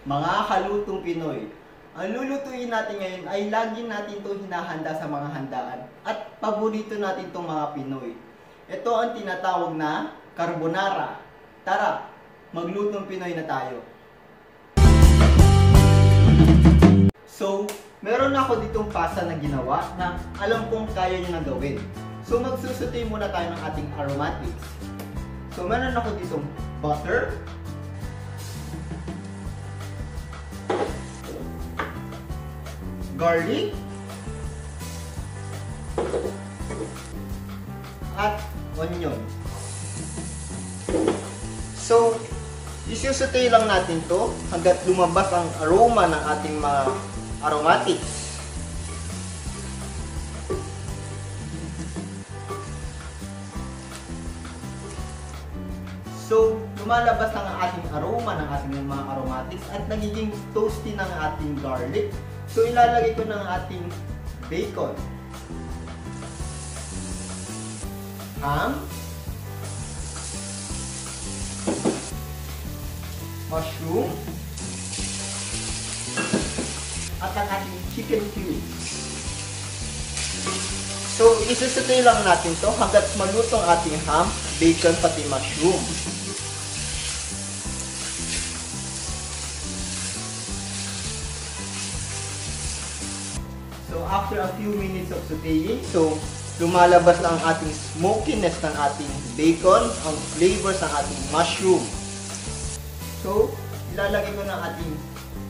Mga kalutong Pinoy, ang lulutuin natin ngayon ay lagi natin ito hinahanda sa mga handaan at paborito natin itong mga Pinoy. Ito ang tinatawag na carbonara. Tara, maglutong Pinoy na tayo. So, meron ako ditong pasta na ginawa na alam kong kaya niya na gawin. So, magsusutoy muna tayo ng ating aromatics. So, meron ako ditong butter, garlic, at onion. So, isusutay lang natin to hanggat lumabas ang aroma ng ating mga aromatics. So, lumalabas ang ating aroma ng ating mga aromatics at nagiging toasty ng ating garlic. So, ilalagay ko ng ating bacon. Ham. Mushroom. At ang ating chicken cubes. So, isusutay lang natin to hanggat maluto ang ating ham, bacon, pati mushroom. So, after a few minutes of sauteing, so, lumalabas na ang ating smokiness ng ating bacon, ang flavors ng ating mushroom. So, ilalagay ko ng ating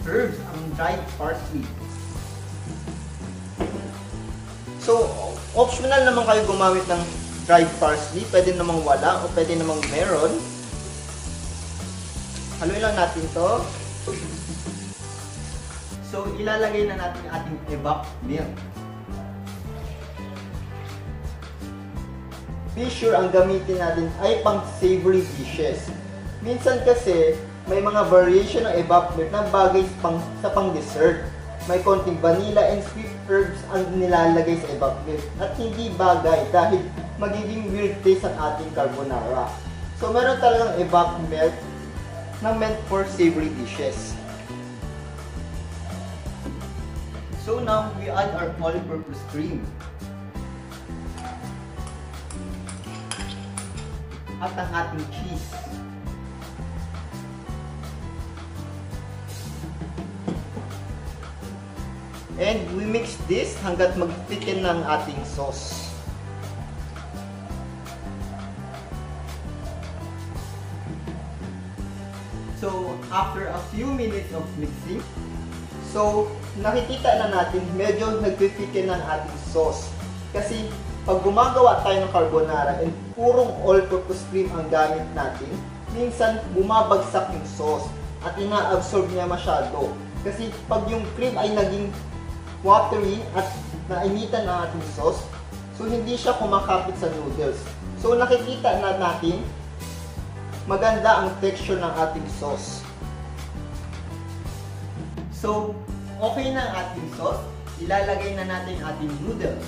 herbs, ang dried parsley. So, optional naman kayo gumamit ng dried parsley. Pwede namang wala o pwede namang meron. Haluin lang natin to. So, ilalagay na natin ating evap milk. Be sure ang gamitin natin ay pang savory dishes. Minsan kasi, may mga variation ng evap milk na bagay pang, sa pang dessert. May konting vanilla and sweet herbs ang nilalagay sa evap milk at hindi bagay dahil magiging weird taste ang ating carbonara. So, meron talagang evap milk na meant for savory dishes. So now we add our all-purpose cream. At ang ating cheese. And we mix this hanggat magpitin ng ating sauce. So, after a few minutes of mixing, so, nakikita na natin, medyo nagpipikin ng ating sauce. Kasi, pag gumagawa tayo ng carbonara and purong all-purpose cream ang gamit natin, minsan bumabagsak yung sauce at ina-absorb niya masyado. Kasi pag yung cream ay naging watery at nainitan ang ating sauce, so hindi siya kumakapit sa noodles. So nakikita na natin, maganda ang texture ng ating sauce. So, okay na ang ating sauce, ilalagay na natin ating noodles.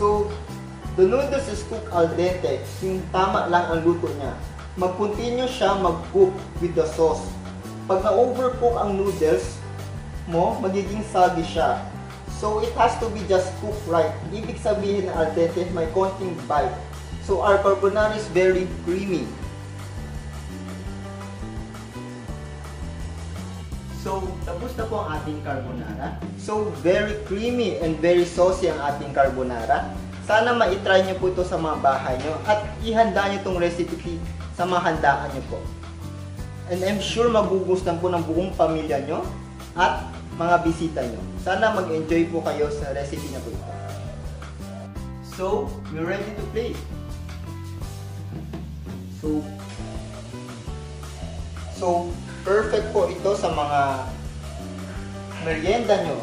So, the noodles is cooked al dente, yung tama lang ang luto niya. Mag-continue siya mag-cook with the sauce. Pag na-overcook ang noodles mo, magiging soggy siya. So, it has to be just cooked right. Ibig sabihin na al dente, may konting bite. So, our carbonara is very creamy. So, tapos na po ang ating carbonara. So, very creamy and very saucy ang ating carbonara. Sana ma-try nyo po ito sa mga bahay nyo at ihanda nyo itong recipe sa mga handaan nyo po. And I'm sure magugustuhan po ng buong pamilya nyo at mga bisita nyo. Sana mag-enjoy po kayo sa recipe na po ito. So, we're ready to play. So, so perfect po ito sa mga merienda nyo.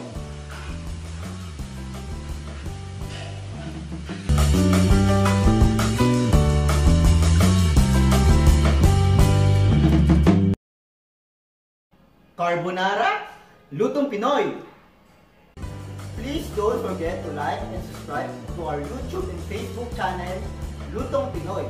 Carbonara Lutong Pinoy! Please don't forget to like and subscribe to our YouTube and Facebook channel, Lutong Pinoy.